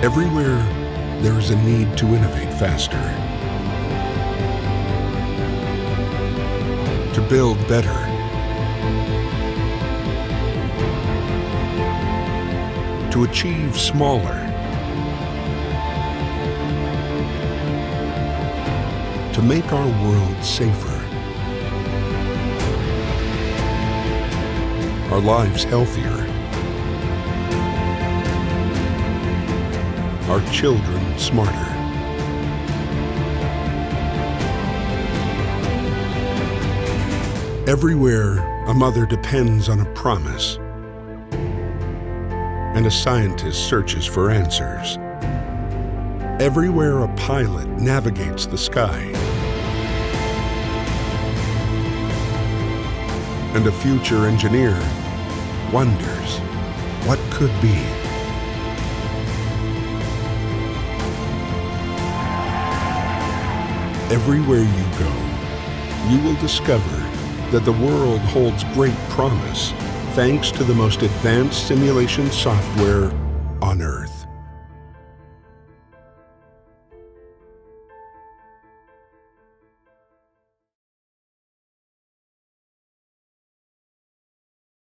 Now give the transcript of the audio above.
Everywhere, there is a need to innovate faster. To build better. To achieve smaller. To make our world safer. Our lives healthier. Our children smarter. Everywhere, a mother depends on a promise, and a scientist searches for answers. Everywhere, a pilot navigates the sky, and a future engineer wonders what could be. Everywhere you go, you will discover that the world holds great promise thanks to the most advanced simulation software on Earth.